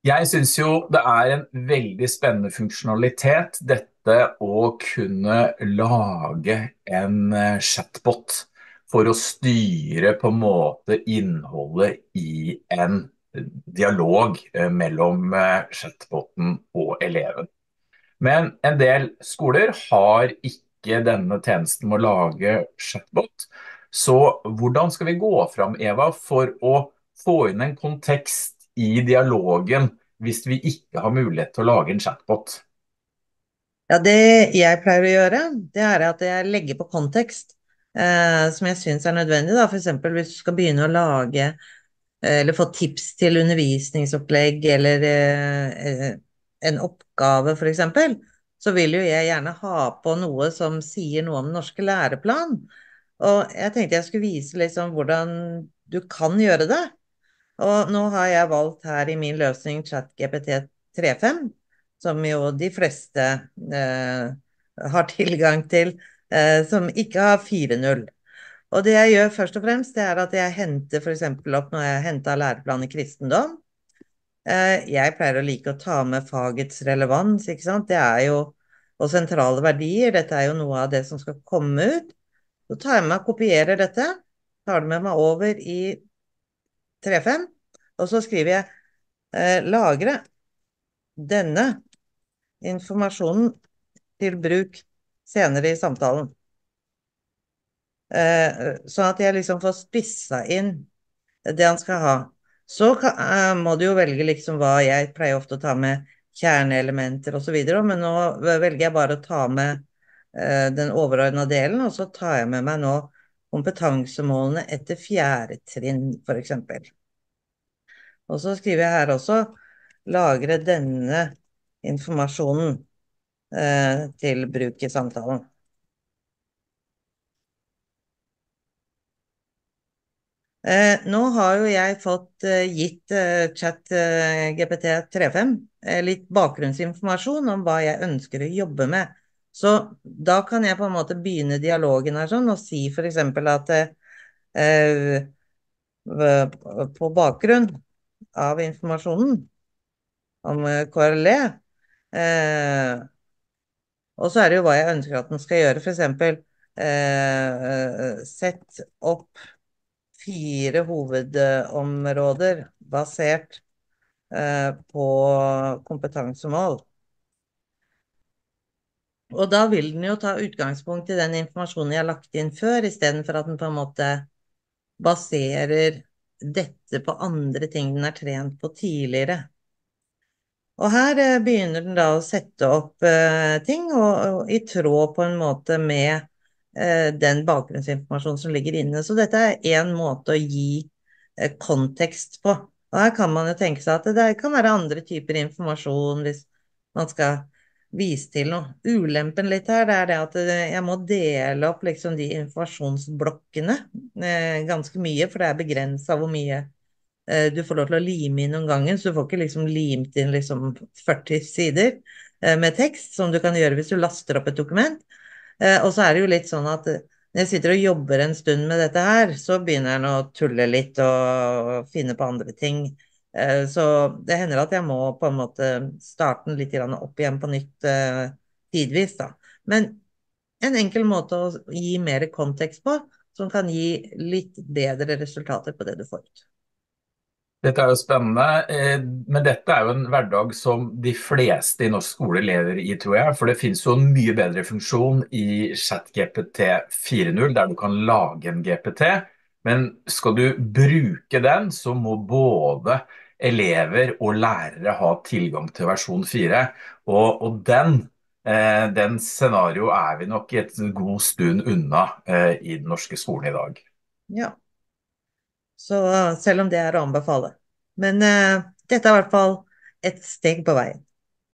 Jeg syns jo det er en veldig spennende funksjonalitet, dette å kunne lage en eh, chatbot for å styre på en måte innholdet i en dialog eh, mellom eh, chatboten og eleven. Men en del skoler har ikke denne tjenesten med å lage chatbot. Så hvordan skal vi gå fram, Eva, for å få inn en kontekst i dialogen hvis vi ikke har mulighet til å lage en chatbot? Ja, det jeg pleier å gjøre, det er at jeg legger på kontekst eh, som jeg syns er nødvendig. Da. Eksempel hvis du skal begynne å lage eh, eller få tips til undervisningsopplegg eller eh, eh en oppgave, eksempel, så vil jo jeg gjerne ha på noe som sier noe om den norske læreplan. Og jeg tenkte jeg skulle vise liksom hvordan du kan gjøre det. Og nå har jeg valgt her i min løsning ChatGPT 3.5, som jo de fleste eh, har tilgang til, eh, som ikke har 4.0. Og det jeg gjør først og fremst, det er at jeg henter f.eks. opp når jeg henta læreplan i kristendom. Eh, jeg pleier å like å ta med fagets relevans, ikke sant. Det er jo og sentrale verdier. Dette er jo noe av det som skal komme ut. Så tar jeg med og kopierer dette, tar det med meg over i 3.5, og så skriver jeg eh, lagre denne informasjonen til bruk senere i samtalen. Eh, sånn at jeg liksom får spissa inn det han skal ha. Så kan, eh, må du jo velge liksom hva jeg pleier ofte å ta med kjerneelementer osv., men nå velger jeg bare å ta med eh, den overordna delen, og så tar jeg med meg nå kompetansemålene etter fjerde trinn, f.eks. Og så skriver jeg her også lagre denne informasjonen eh, til bruk i samtalen. Eh, nå har jo jeg fått eh, gitt eh, chat eh, GPT 3.5 eh, litt bakgrunnsinformasjon om hva jeg ønsker å jobbe med. Så da kan jeg på en måte begynne dialogen her sånn og si f.eks. at eh, på bakgrunn av informasjonen om eh, KRLE. Eh, og så er det jo hva jeg ønsker at den skal gjøre. F.eks. Eh, sett opp fire hovedområder basert eh, på kompetansemål. Og da vil den jo ta utgangspunkt i den informasjonen jeg har lagt inn før, istedenfor at den på en måte baserer dette på andre ting den er trent på tidligere. Og her eh, begynner den da å sette opp uh, ting, og, i tråd på en måte med uh, den bakgrunnsinformasjonen som ligger inne. Så dette er én måte å gi kontekst på. Og her kan man jo tenke seg at det kan være andre typer informasjon hvis man skal vise til noe. Ulempen litt her, det er det at eh, jeg må dele opp liksom de informasjonsblokkene eh, ganske mye, for det er begrensa hvor mye eh, du får lov til å lime inn om gangen. Så du får ikke liksom limt inn liksom 40 sider eh, med tekst, som du kan gjøre hvis du laster opp et dokument. Eh, og så er det jo litt sånn at eh, når jeg sitter og jobber en stund med dette her, så begynner jeg å tulle litt og finne på andre ting. Eh, så det hender at jeg må på en måte starte den litt opp igjen på nytt eh, tidvis, da. Men en enkel måte å gi mer kontekst på, som kan gi litt bedre resultater på det du får ut. Dette er jo spennende, eh, men dette er jo en hverdag som de fleste i norsk skole lever i, tror jeg. For det finnes jo en mye bedre funksjon i ChatGPT 4.0, der du kan lage en GPT. Men skal du bruke den, så må både elever og lærere ha tilgang til versjon 4. Og, og den, eh, den scenario er vi nok et god stund unna eh, i den norske skolen i dag. Ja, så selv om det er å anbefale. Men eh, dette er i hvert fall et steg på veien.